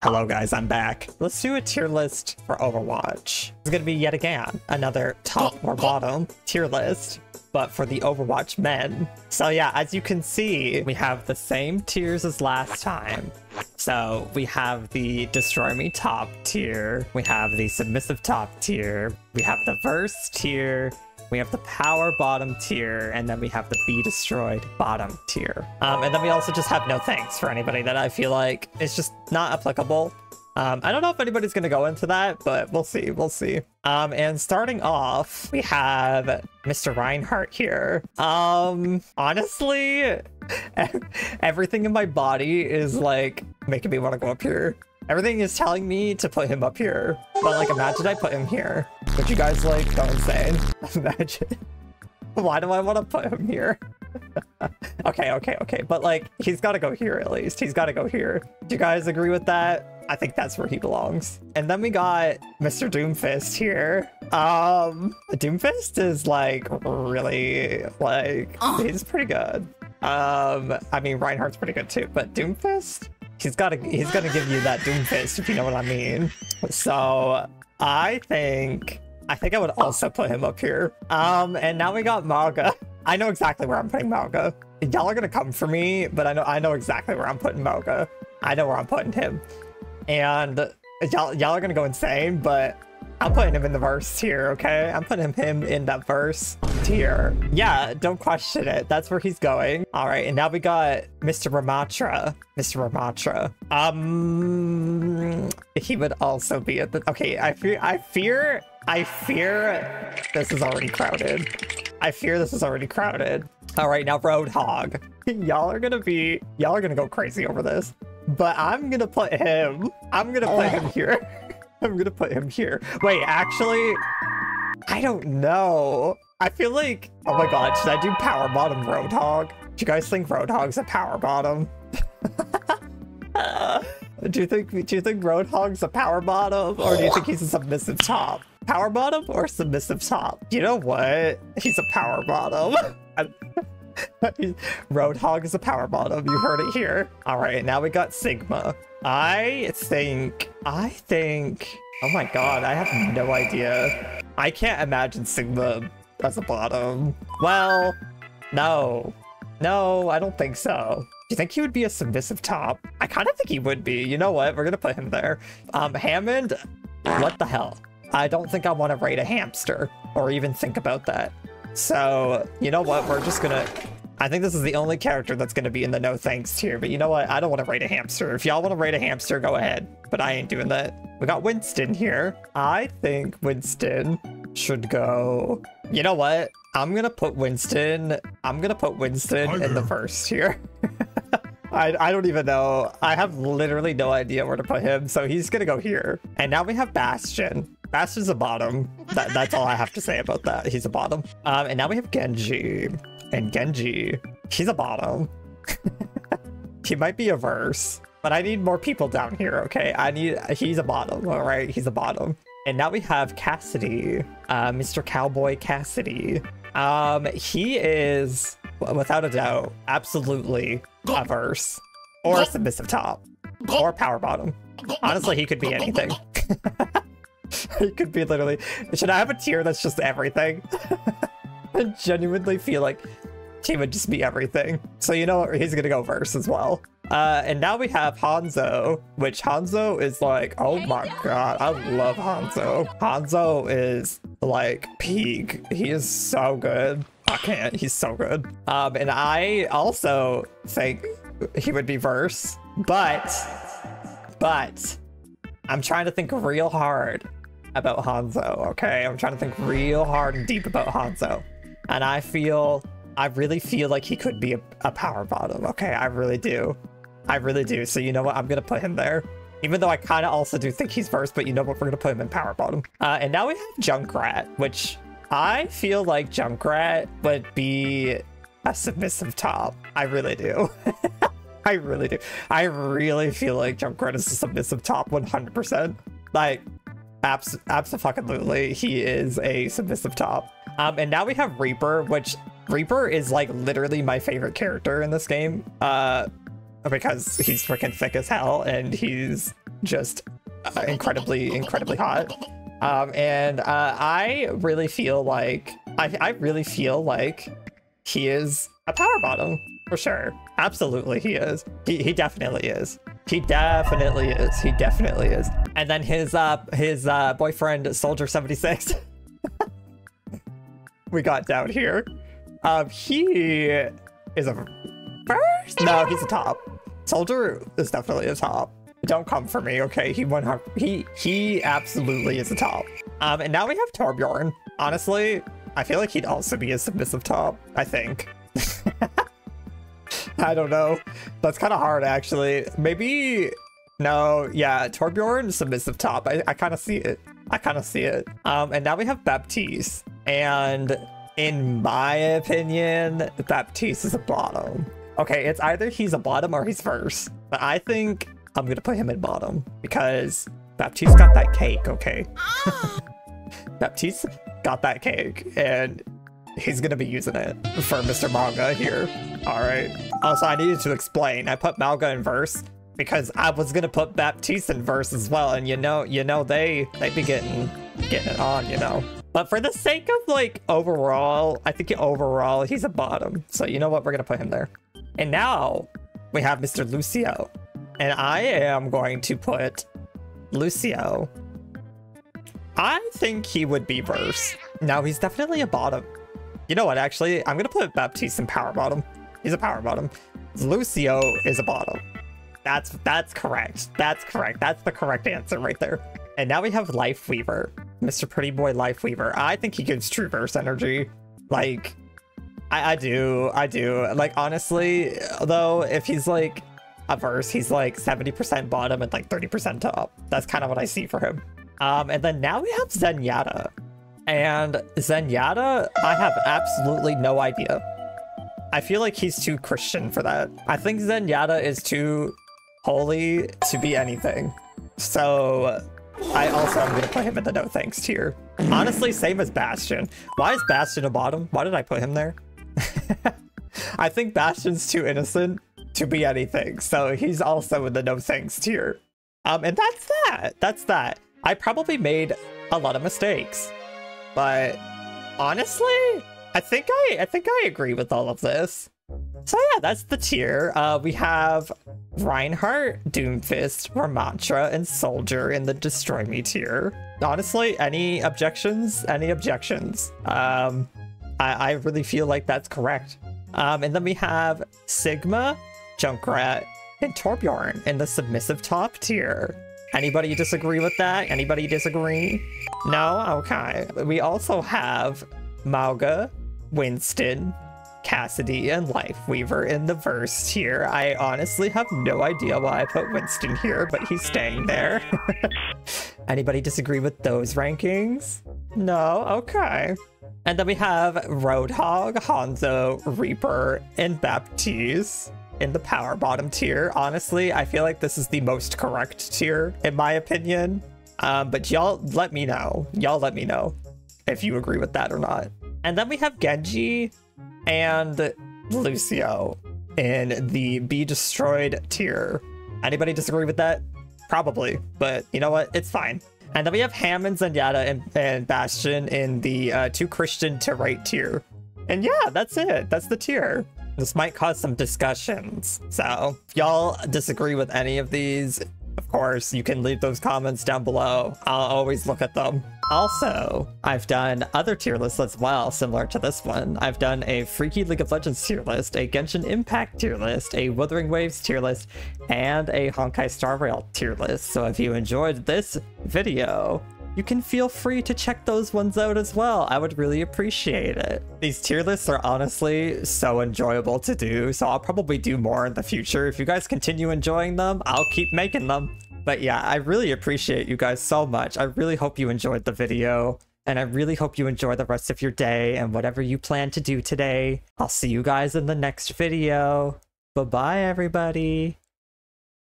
Hello guys, I'm back. Let's do a tier list for Overwatch. It's gonna be yet again another top or bottom tier list, but for the Overwatch men. So yeah, as you can see, we have the same tiers as last time. So we have the Destroy Me top tier, we have the Submissive top tier, we have the Verse tier, we have the power bottom tier, and then we have the be destroyed bottom tier. Um, and then we also just have no thanks for anybody that I feel like is just not applicable. Um, I don't know if anybody's going to go into that, but we'll see. We'll see. Um, and starting off, we have Mr. Reinhardt here. Um, honestly, everything in my body is like making me want to go up here. Everything is telling me to put him up here. But like, imagine I put him here. Would you guys like go insane? Imagine. Why do I want to put him here? okay, okay, okay. But like, he's got to go here at least. He's got to go here. Do you guys agree with that? I think that's where he belongs. And then we got Mr. Doomfist here. Um, Doomfist is like really like, he's pretty good. Um, I mean, Reinhardt's pretty good too, but Doomfist? He's gotta he's gonna give you that Doomfist if you know what I mean. So I think I think I would also put him up here. Um, and now we got Mauga. I know exactly where I'm putting Mauga. Y'all are gonna come for me, but I know I know exactly where I'm putting Mauga. I know where I'm putting him. And y'all y'all are gonna go insane, but I'm putting him in the verse here, okay? I'm putting him in that verse tier. Yeah, don't question it. That's where he's going. All right, and now we got Mr. Ramattra. Mr. Ramattra. Um, he would also be at the. Okay, I fear. I fear. I fear this is already crowded. I fear this is already crowded. All right, now Roadhog. y'all are gonna be. Y'all are gonna go crazy over this. But I'm gonna put him. I'm gonna put him here. I'm gonna put him here. Wait, actually, I don't know. I feel like, oh my god, should I do power bottom Roadhog? Do you guys think Roadhog's a power bottom? do you think do you think Roadhog's a power bottom, or do you think he's a submissive top? Power bottom or submissive top? You know what? He's a power bottom. Roadhog is a power bottom. You heard it here. All right, now we got Sigma. I think, I think, oh my god, I have no idea. I can't imagine Sigma as the bottom. Well, no. No, I don't think so. Do you think he would be a submissive top? I kind of think he would be. You know what? We're going to put him there. Um, Hammond, what the hell? I don't think I want to rate a hamster or even think about that. So, you know what? We're just going to I think this is the only character that's going to be in the no thanks tier, but you know what? I don't want to rate a hamster. If y'all want to rate a hamster, go ahead. But I ain't doing that. We got Winston here. I think Winston should go... You know what? I'm going to put Winston... I'm going to put Winston in the first here. I, I don't even know. I have literally no idea where to put him, so he's going to go here. And now we have Bastion. Bastion's a bottom. That, that's all I have to say about that. He's a bottom. Um, and now we have Genji. And Genji, he's a bottom. he might be a verse, but I need more people down here, okay? I need, he's a bottom, all right? He's a bottom. And now we have Cassidy, uh, Mr. Cowboy Cassidy. Um, he is, without a doubt, absolutely a verse or a submissive top or power bottom. Honestly, he could be anything. he could be literally, should I have a tier that's just everything? I genuinely feel like he would just be everything. So you know what? He's gonna go verse as well. Uh, and now we have Hanzo, which Hanzo is like, oh my god, I love Hanzo. Hanzo is like peak. He is so good. I can't, he's so good. Um, and I also think he would be verse, but, but I'm trying to think real hard about Hanzo, okay? I'm trying to think real hard and deep about Hanzo. And I feel, I really feel like he could be a, a power bottom. Okay, I really do. I really do. So you know what? I'm going to put him there. Even though I kind of also do think he's first, but you know what? We're going to put him in power bottom. Uh, and now we have Junkrat, which I feel like Junkrat would be a submissive top. I really do. I really do. I really feel like Junkrat is a submissive top 100%. Like, abs absolutely, he is a submissive top. Um, and now we have Reaper, which Reaper is like literally my favorite character in this game. Uh, because he's freaking thick as hell and he's just uh, incredibly, incredibly hot. Um, and uh, I really feel like I, I really feel like he is a power bottom for sure. Absolutely, he is. He he definitely is. He definitely is. He definitely is. And then his uh his uh boyfriend Soldier 76. we got down here. Um he is a No, he's a top. Soldier is definitely a top. Don't come for me, okay? He went he he absolutely is a top. Um and now we have Torbjorn. Honestly, I feel like he'd also be a submissive top, I think. I don't know. That's kind of hard, actually. Maybe... No, yeah, Torbjorn, submissive top. I, I kind of see it. I kind of see it. Um, and now we have Baptiste. And in my opinion, Baptiste is a bottom. Okay, it's either he's a bottom or he's first. But I think I'm going to put him in bottom because Baptiste got that cake, okay? Oh. Baptiste got that cake and he's gonna be using it for Mr. Mauga here. All right. Also, I needed to explain. I put Mauga in verse because I was gonna put Baptiste in verse as well, and you know, you know, they they be getting getting it on, you know. But for the sake of like overall, I think overall he's a bottom. So you know what, we're gonna put him there. And now we have Mr. Lucio, and I am going to put Lucio. I think he would be verse. Now he's definitely a bottom. You know what, actually? I'm gonna put Baptiste in power bottom. He's a power bottom. Lucio is a bottom. That's that's correct. That's correct. That's the correct answer right there. And now we have Lifeweaver. Mr. Pretty Boy Lifeweaver. I think he gives true verse energy. Like, I, I do. I do. Like, honestly, though, if he's like a verse, he's like 70% bottom and like 30% top. That's kind of what I see for him. Um, and then now we have Zenyatta. And Zenyatta, I have absolutely no idea. I feel like he's too Christian for that. I think Zenyatta is too holy to be anything. So I also am going to put him in the no thanks tier. Honestly, same as Bastion. Why is Bastion a bottom? Why did I put him there? I think Bastion's too innocent to be anything. So he's also in the no thanks tier. Um, and that's that. That's that. I probably made a lot of mistakes. But honestly, I think I I think I agree with all of this. So yeah, that's the tier. Uh, we have Reinhardt, Doomfist, Ramattra, and Soldier in the Destroy Me tier. Honestly, any objections? Any objections? Um, I, I really feel like that's correct. Um, and then we have Sigma, Junkrat, and Torbjorn in the submissive top tier. Anybody disagree with that? Anybody disagree? No? Okay. We also have Mauga, Winston, Cassidy, and Lifeweaver in the verse here. I honestly have no idea why I put Winston here, but he's staying there. Anybody disagree with those rankings? No? Okay. And then we have Roadhog, Hanzo, Reaper, and Baptiste in the power bottom tier. Honestly, I feel like this is the most correct tier, in my opinion. Um, but y'all let me know. Y'all let me know if you agree with that or not. And then we have Genji and Lucio in the Be Destroyed tier. Anybody disagree with that? Probably, but you know what? It's fine. And then we have Hammond, Zenyatta, and, and Bastion in the uh, Too Christian to Right tier. And yeah, that's it. That's the tier. This might cause some discussions. So if y'all disagree with any of these, of course, you can leave those comments down below. I'll always look at them. Also, I've done other tier lists as well, similar to this one. I've done a Freaky League of Legends tier list, a Genshin Impact tier list, a Wuthering Waves tier list, and a Honkai Star Rail tier list. So if you enjoyed this video, you can feel free to check those ones out as well. I would really appreciate it. These tier lists are honestly so enjoyable to do, so I'll probably do more in the future. If you guys continue enjoying them, I'll keep making them. But yeah, I really appreciate you guys so much. I really hope you enjoyed the video. And I really hope you enjoy the rest of your day and whatever you plan to do today. I'll see you guys in the next video. Bye-bye, everybody.